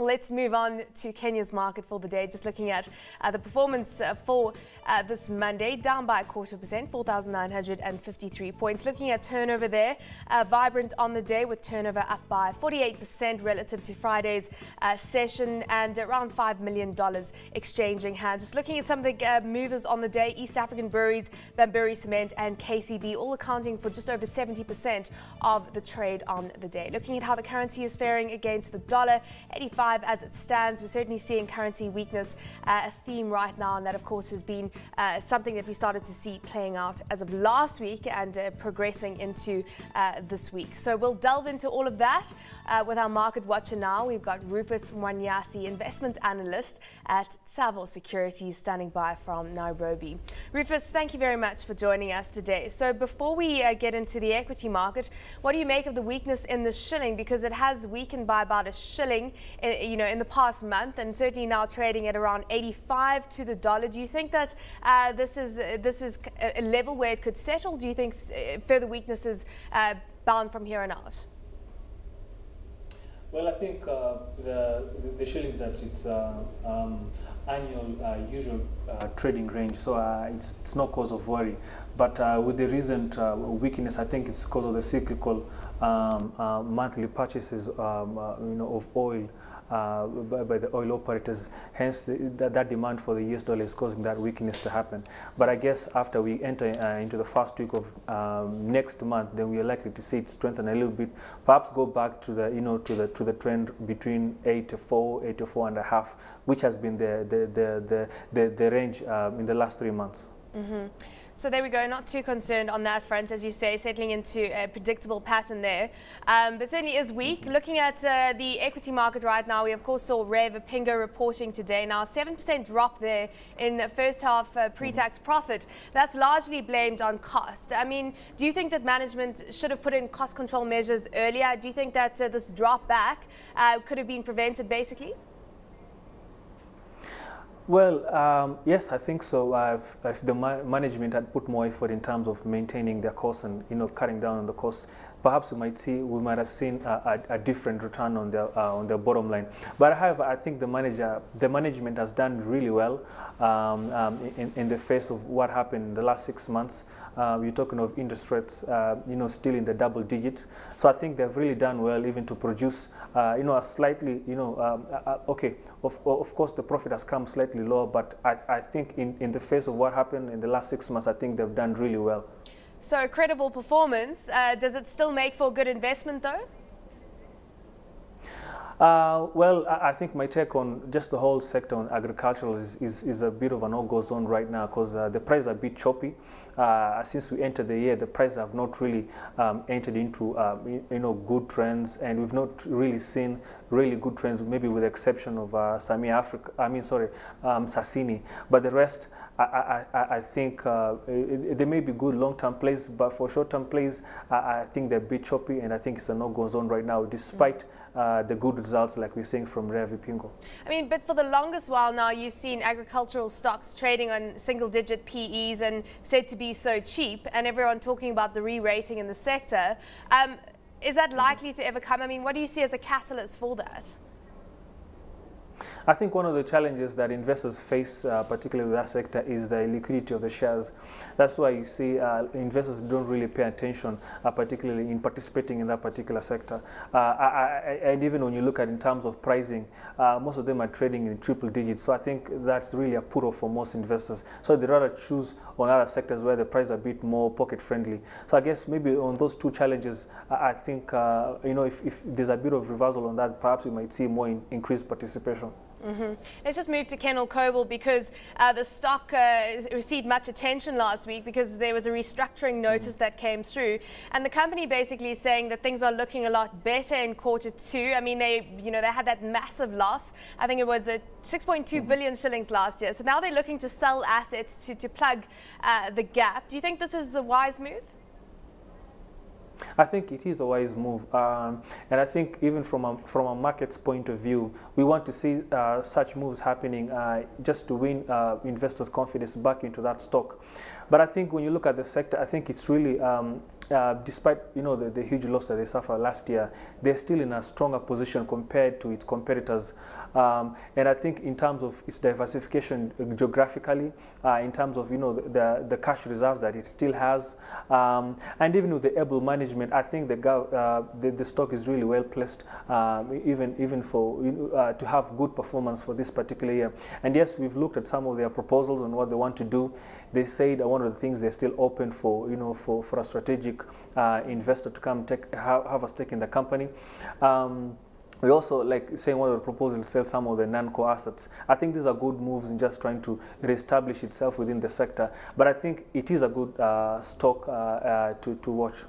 Let's move on to Kenya's market for the day. Just looking at uh, the performance uh, for uh, this Monday, down by a quarter percent, 4,953 points. Looking at turnover there, uh, vibrant on the day with turnover up by 48% relative to Friday's uh, session and around $5 million exchanging hands. Just looking at some of the uh, movers on the day, East African Breweries, Bamburi Cement and KCB all accounting for just over 70% of the trade on the day. Looking at how the currency is faring against the dollar, 85 as it stands. We're certainly seeing currency weakness uh, a theme right now, and that, of course, has been uh, something that we started to see playing out as of last week and uh, progressing into uh, this week. So we'll delve into all of that uh, with our market watcher now. We've got Rufus Manyasi, investment analyst at Tsavo Securities, standing by from Nairobi. Rufus, thank you very much for joining us today. So before we uh, get into the equity market, what do you make of the weakness in the shilling? Because it has weakened by about a shilling you know, in the past month and certainly now trading at around 85 to the dollar. Do you think that uh, this is uh, this is a level where it could settle? Do you think uh, further weakness is uh, bound from here on out? Well, I think uh, the, the shillings at its uh, um, annual uh, usual uh, trading range, so uh, it's, it's no cause of worry. But with the recent weakness, I think it's because of the cyclical um, monthly purchases um, you know, of oil uh, by, by, the oil operators. Hence, the, that, that, demand for the US dollar is causing that weakness to happen. But I guess after we enter uh, into the first week of um, next month, then we are likely to see it strengthen a little bit. Perhaps go back to the you know to the to the trend between 84, 84 and a half, which has been the the the the, the, the range um, in the last three months. Mm -hmm. So there we go, not too concerned on that front, as you say, settling into a predictable pattern there. Um, but certainly is weak. Looking at uh, the equity market right now, we of course saw Rea Vipingo reporting today. Now, 7% drop there in the first half uh, pre-tax profit. That's largely blamed on cost. I mean, do you think that management should have put in cost control measures earlier? Do you think that uh, this drop back uh, could have been prevented basically? Well, um, yes, I think so. if the ma management had put more effort in terms of maintaining their costs and you know cutting down on the costs, perhaps we might see we might have seen a, a, a different return on their uh, on their bottom line. But however, I think the manager, the management has done really well um, um, in, in the face of what happened in the last six months. Uh, we're talking of interest rates, uh, you know, still in the double digit. So I think they've really done well even to produce, uh, you know, a slightly, you know, um, okay, of, of course the profit has come slightly lower, but I, I think in, in the face of what happened in the last six months, I think they've done really well. So credible performance, uh, does it still make for good investment though? Uh, well, I think my take on just the whole sector on agricultural is, is, is a bit of an all-go zone right now because uh, the prices are a bit choppy. Uh, since we entered the year, the prices have not really um, entered into um, you know good trends, and we've not really seen really good trends, maybe with the exception of uh, Samia Africa. I mean, sorry, um, Sasini, but the rest. I, I, I think uh, it, they may be good long-term plays, but for short-term plays, I, I, think they're a bit choppy, and I think it's a no-go zone right now, despite uh, the good results like we're seeing from Rea Vipingo. I mean, but for the longest while now, you've seen agricultural stocks trading on single-digit PEs and said to be so cheap, and everyone talking about the re-rating in the sector. Um, is that likely to ever come? I mean, what do you see as a catalyst for that? I think one of the challenges that investors face, uh, particularly with that sector, is the liquidity of the shares. That's why you see uh, investors don't really pay attention, uh, particularly in participating in that particular sector. I, uh, I, and even when you look at in terms of pricing, uh, most of them are trading in triple digits. So I think that's really a put off for most investors. So they rather choose on other sectors where the price are a bit more pocket friendly. So I guess maybe on those two challenges, I, think uh, you know if, if there's a bit of reversal on that, perhaps we might see more in, increased participation. Mm -hmm. Let's just move to KenolKobil because uh, the stock uh, received much attention last week because there was a restructuring mm-hmm. notice mm -hmm. that came through, and the company basically is saying that things are looking a lot better in quarter two. I mean, they you know they had that massive loss. I think it was a 6.2 mm -hmm. billion shillings last year. So now they're looking to sell assets to to plug uh, the gap. Do you think this is the wise move? I think it is a wise move. Um, and I think even from a, from a market's point of view, we want to see uh, such moves happening uh, just to win uh, investors' confidence back into that stock. But I think when you look at the sector, I think it's really um, uh, despite you know the, the huge loss that they suffered last year, they're still in a stronger position compared to its competitors. Um, and I think in terms of its diversification geographically, uh, in terms of you know the, the, cash reserves that it still has, um, and even with the able management, I think the, uh, the, the, stock is really well placed, um, even even for uh, to have good performance for this particular year. And yes, we've looked at some of their proposals on what they want to do. They said one of the things they're still open for you know for, for a strategic uh, investor to come take have, have a stake in the company. Um, we also like saying one of the proposals sell some of the non-core assets. I think these are good moves in just trying to reestablish itself within the sector. But I think it is a good uh, stock uh, uh, to, to watch.